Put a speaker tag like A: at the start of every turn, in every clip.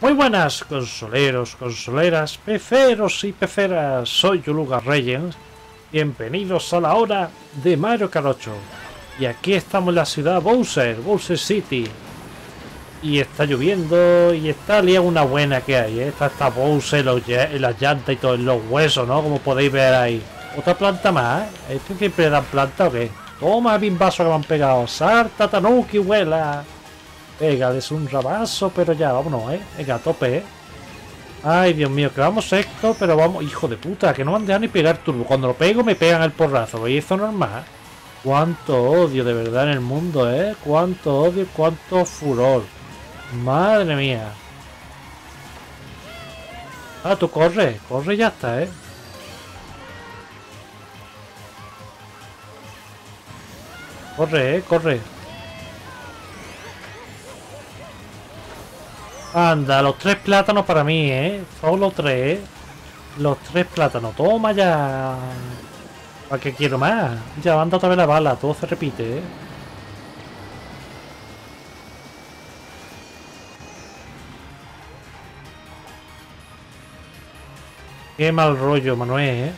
A: Muy buenas, consoleros, consoleras, peceros y peceras. Soy Yuluga Reyes. Bienvenidos a la hora de Mario 8. Y aquí estamos en la ciudad Bowser, Bowser City. Y está lloviendo y está liada una buena que hay, ¿eh? Está, está Bowser en las llantas y todo, en los huesos, ¿no? Como podéis ver ahí. Otra planta más, ¿eh? ¿Este siempre dan planta o qué? Toma, bimbazo que me han pegado. Sarta, Tanuki, huela. Venga, es un rabazo, pero ya, vámonos, ¿eh? Venga, a tope, ¿eh? Ay, Dios mío, que vamos esto, pero vamos... Hijo de puta, que no me han dejado ni pegar turbo. Cuando lo pego me pegan el porrazo. ¿Y eso normal? Cuánto odio de verdad en el mundo, ¿eh? Cuánto odio, cuánto furor. Madre mía. Ah, tú corre, corre y ya está, ¿eh? Corre, ¿eh? Corre. Anda, los tres plátanos para mí, ¿eh? Solo tres. Los tres plátanos. Toma ya. ¿Para qué quiero más? Ya anda otra vez la bala. Todo se repite, ¿eh? Qué mal rollo, Manuel, ¿eh?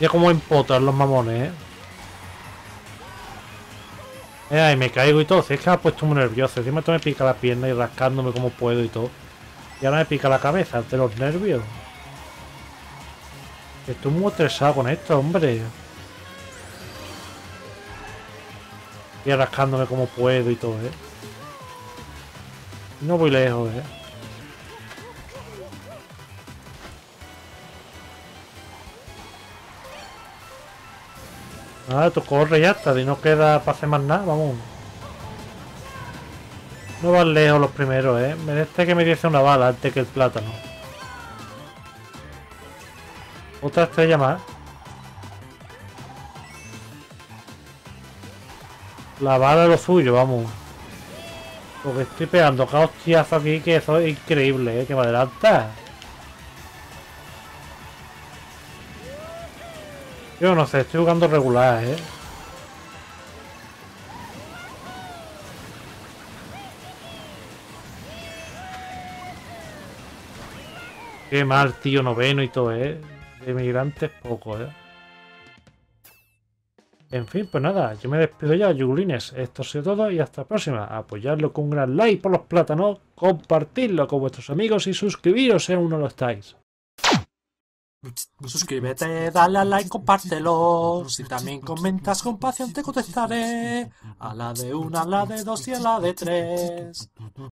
A: Ya como empotan los mamones, ¿eh? Ay, me caigo y todo. Si es que me ha puesto muy nervioso. Encima esto me pica la pierna y rascándome como puedo y todo. Y ahora me pica la cabeza de los nervios. Estoy muy estresado con esto, hombre. Y rascándome como puedo y todo, ¿eh? No voy lejos, ¿eh? Ah, tú corre ya está, y no queda para hacer más nada, vamos. No van lejos los primeros, eh. Merece que me diese una bala antes que el plátano. Otra estrella más. La bala es lo suyo, vamos. Porque estoy pegando cada hostiazo aquí que eso es increíble, eh, que me adelanta. Yo no sé, estoy jugando regular, ¿eh? Qué mal, tío, noveno y todo, ¿eh? De migrantes poco, ¿eh? En fin, pues nada, yo me despido ya, yugulines. Esto ha sido todo y hasta la próxima. Apoyarlo con un gran like por los plátanos, compartirlo con vuestros amigos y suscribiros si aún no lo estáis.
B: Suscríbete, dale a like, compártelo. Si también comentas con pasión te contestaré. A la de una, a la de dos y a la de tres.